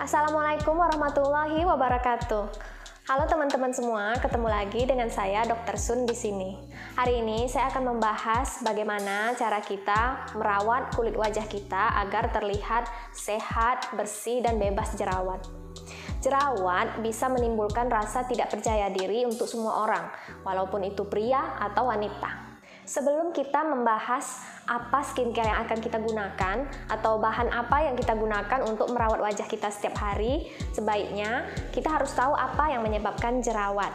Assalamualaikum warahmatullahi wabarakatuh. Halo teman-teman semua, ketemu lagi dengan saya Dr. Sun di sini. Hari ini saya akan membahas bagaimana cara kita merawat kulit wajah kita agar terlihat sehat, bersih, dan bebas jerawat. Jerawat bisa menimbulkan rasa tidak percaya diri untuk semua orang, walaupun itu pria atau wanita. Sebelum kita membahas apa skincare yang akan kita gunakan atau bahan apa yang kita gunakan untuk merawat wajah kita setiap hari, sebaiknya kita harus tahu apa yang menyebabkan jerawat.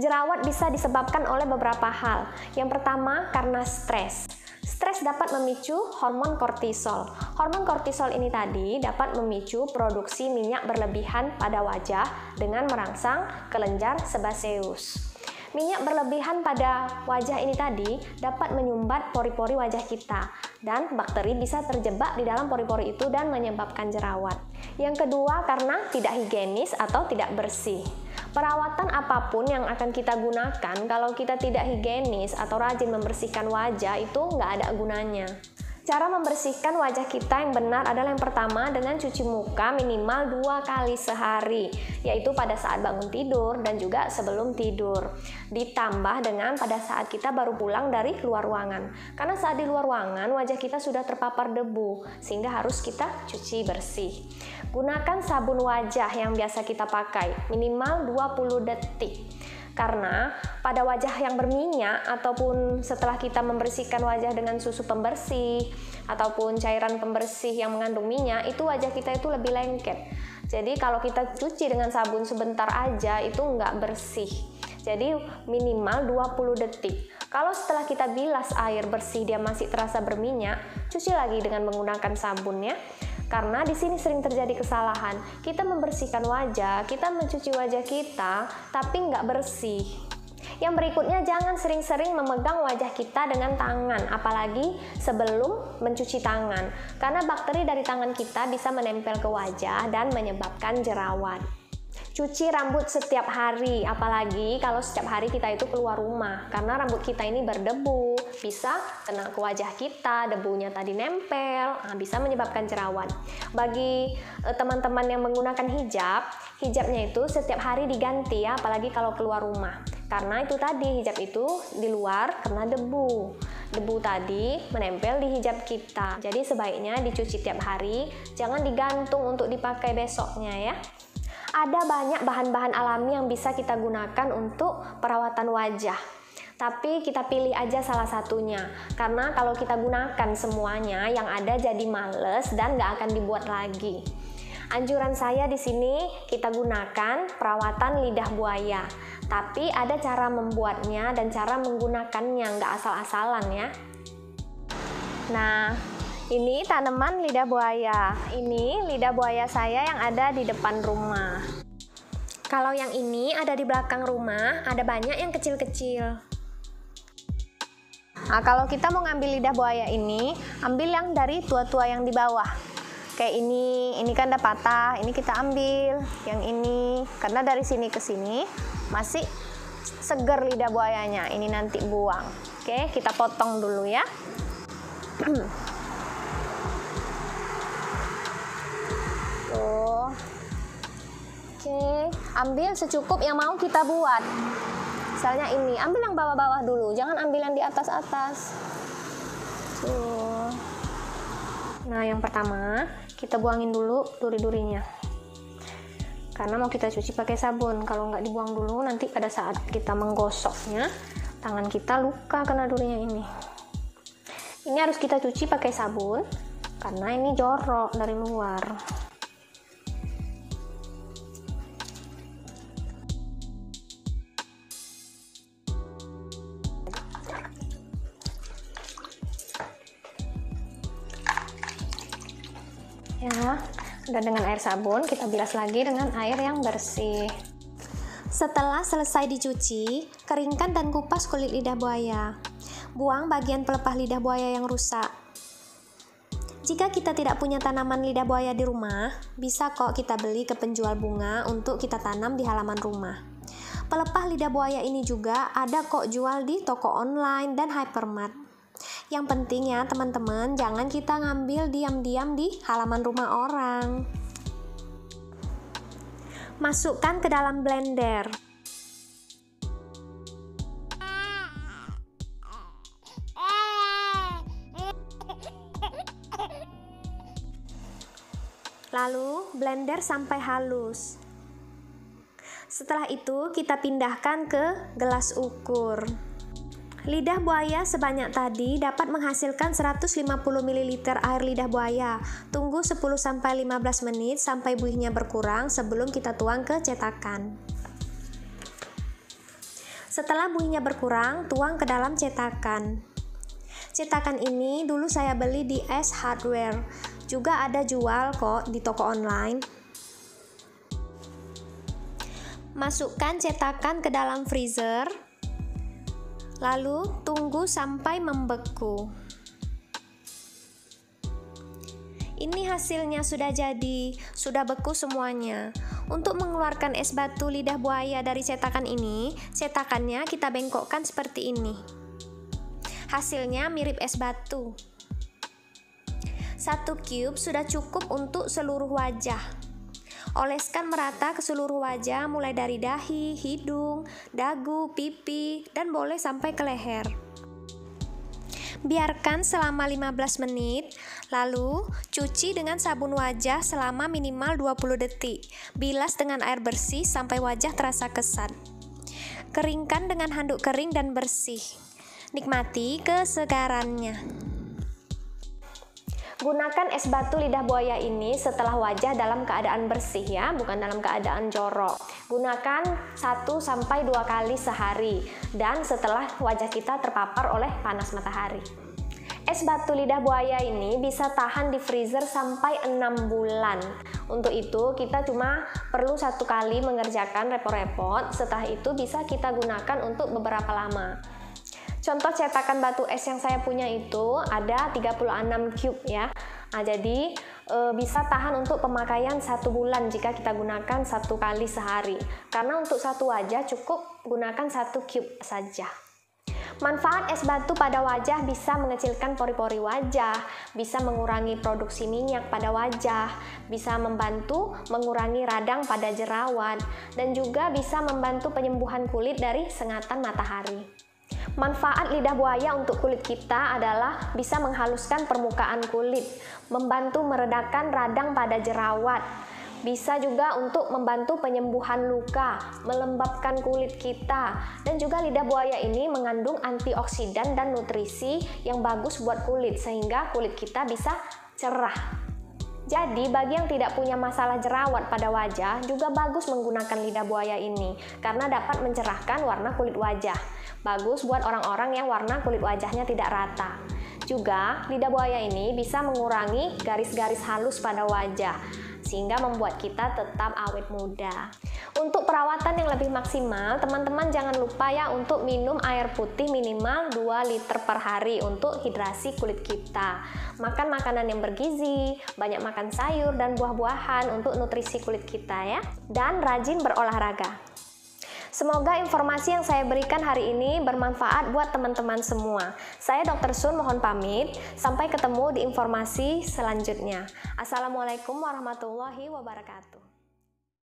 Jerawat bisa disebabkan oleh beberapa hal. Yang pertama karena stres. Stres dapat memicu hormon kortisol. Hormon kortisol ini tadi dapat memicu produksi minyak berlebihan pada wajah dengan merangsang kelenjar sebaseus. Minyak berlebihan pada wajah ini tadi dapat menyumbat pori-pori wajah kita dan bakteri bisa terjebak di dalam pori-pori itu dan menyebabkan jerawat. Yang kedua karena tidak higienis atau tidak bersih. Perawatan apa pun yang akan kita gunakan kalau kita tidak higienis atau rajin membersihkan wajah itu nggak ada gunanya. Cara membersihkan wajah kita yang benar adalah yang pertama dengan cuci muka minimal dua kali sehari, yaitu pada saat bangun tidur dan juga sebelum tidur. Ditambah dengan pada saat kita baru pulang dari luar ruangan. Karena saat di luar ruangan wajah kita sudah terpapar debu, sehingga harus kita cuci bersih. Gunakan sabun wajah yang biasa kita pakai, minimal 20 detik karena pada wajah yang berminyak ataupun setelah kita membersihkan wajah dengan susu pembersih ataupun cairan pembersih yang mengandung minyak itu wajah kita itu lebih lengket. Jadi kalau kita cuci dengan sabun sebentar aja itu nggak bersih. Jadi minimal 20 detik. Kalau setelah kita bilas air bersih dia masih terasa berminyak cuci lagi dengan menggunakan sabunnya karena di sini sering terjadi kesalahan. Kita membersihkan wajah, kita mencuci wajah kita, tapi nggak bersih. Yang berikutnya, jangan sering-sering memegang wajah kita dengan tangan, apalagi sebelum mencuci tangan, karena bakteri dari tangan kita bisa menempel ke wajah dan menyebabkan jerawat. Cuci rambut setiap hari, apalagi kalau setiap hari kita itu keluar rumah, karena rambut kita ini berdebu, bisa kena ke wajah kita, debunya tadi nempel, nah, bisa menyebabkan jerawat. Bagi eh, teman-teman yang menggunakan hijab, hijabnya itu setiap hari diganti ya, apalagi kalau keluar rumah. Karena itu tadi hijab itu di luar karena debu. Debu tadi menempel di hijab kita. Jadi sebaiknya dicuci tiap hari, jangan digantung untuk dipakai besoknya ya ada banyak bahan-bahan alami yang bisa kita gunakan untuk perawatan wajah. Tapi kita pilih aja salah satunya, karena kalau kita gunakan semuanya, yang ada jadi males dan nggak akan dibuat lagi. Anjuran saya di sini kita gunakan perawatan lidah buaya, tapi ada cara membuatnya dan cara menggunakannya, nggak asal-asalan ya. Nah, ini tanaman lidah buaya. Ini lidah buaya saya yang ada di depan rumah. Kalau yang ini ada di belakang rumah, ada banyak yang kecil-kecil. Nah, kalau kita mau ngambil lidah buaya ini, ambil yang dari tua-tua yang di bawah. Kayak ini, ini kan udah patah, ini kita ambil. Yang ini, karena dari sini ke sini masih seger lidah buayanya. Ini nanti buang. Oke, kita potong dulu ya. Oke, ambil secukup yang mau kita buat. Misalnya ini, ambil yang bawah-bawah dulu, jangan ambil yang di atas-atas. Nah, yang pertama, kita buangin dulu duri-durinya. Karena mau kita cuci pakai sabun. Kalau nggak dibuang dulu, nanti pada saat kita menggosoknya, tangan kita luka kena durinya ini. Ini harus kita cuci pakai sabun, karena ini jorok dari luar. Ya udah dengan air sabun kita bilas lagi dengan air yang bersih. Setelah selesai dicuci keringkan dan kupas kulit lidah buaya. Buang bagian pelepah lidah buaya yang rusak. Jika kita tidak punya tanaman lidah buaya di rumah bisa kok kita beli ke penjual bunga untuk kita tanam di halaman rumah. Pelepah lidah buaya ini juga ada kok jual di toko online dan hypermart yang penting ya teman-teman, jangan kita ngambil diam-diam di halaman rumah orang. Masukkan ke dalam blender. Lalu blender sampai halus. Setelah itu kita pindahkan ke gelas ukur. Lidah buaya sebanyak tadi dapat menghasilkan 150 ml air lidah buaya. Tunggu 10-15 menit sampai buihnya berkurang sebelum kita tuang ke cetakan. Setelah buihnya berkurang, tuang ke dalam cetakan. Cetakan ini dulu saya beli di S Hardware. Juga ada jual kok di toko online. Masukkan cetakan ke dalam freezer Lalu tunggu sampai membeku. Ini hasilnya sudah jadi, sudah beku semuanya. Untuk mengeluarkan es batu lidah buaya dari cetakan ini, cetakannya kita bengkokkan seperti ini. Hasilnya mirip es batu. Satu cube sudah cukup untuk seluruh wajah. Oleskan merata ke seluruh wajah mulai dari dahi, hidung, dagu, pipi, dan boleh sampai ke leher. Biarkan selama 15 menit, lalu cuci dengan sabun wajah selama minimal 20 detik. Bilas dengan air bersih sampai wajah terasa kesat. Keringkan dengan handuk kering dan bersih. Nikmati kesegarannya. Gunakan es batu lidah buaya ini setelah wajah dalam keadaan bersih ya, bukan dalam keadaan jorok. Gunakan 1 sampai 2 kali sehari dan setelah wajah kita terpapar oleh panas matahari. Es batu lidah buaya ini bisa tahan di freezer sampai 6 bulan. Untuk itu kita cuma perlu satu kali mengerjakan repot-repot, setelah itu bisa kita gunakan untuk beberapa lama. Contoh cetakan batu es yang saya punya itu ada 36 cube ya. Nah, jadi e, bisa tahan untuk pemakaian satu bulan jika kita gunakan satu kali sehari. Karena untuk satu wajah cukup gunakan satu cube saja. Manfaat es batu pada wajah bisa mengecilkan pori-pori wajah, bisa mengurangi produksi minyak pada wajah, bisa membantu mengurangi radang pada jerawat, dan juga bisa membantu penyembuhan kulit dari sengatan matahari. Manfaat lidah buaya untuk kulit kita adalah bisa menghaluskan permukaan kulit, membantu meredakan radang pada jerawat, bisa juga untuk membantu penyembuhan luka, melembabkan kulit kita, dan juga lidah buaya ini mengandung antioksidan dan nutrisi yang bagus buat kulit sehingga kulit kita bisa cerah. Jadi, bagi yang tidak punya masalah jerawat pada wajah, juga bagus menggunakan lidah buaya ini karena dapat mencerahkan warna kulit wajah. Bagus buat orang-orang yang warna kulit wajahnya tidak rata. Juga, lidah buaya ini bisa mengurangi garis-garis halus pada wajah, sehingga membuat kita tetap awet muda. Untuk perawatan yang lebih maksimal, teman-teman jangan lupa ya untuk minum air putih minimal 2 liter per hari untuk hidrasi kulit kita. Makan makanan yang bergizi, banyak makan sayur dan buah-buahan untuk nutrisi kulit kita ya. Dan rajin berolahraga. Semoga informasi yang saya berikan hari ini bermanfaat buat teman-teman semua. Saya Dr. Sun mohon pamit. Sampai ketemu di informasi selanjutnya. Assalamualaikum warahmatullahi wabarakatuh.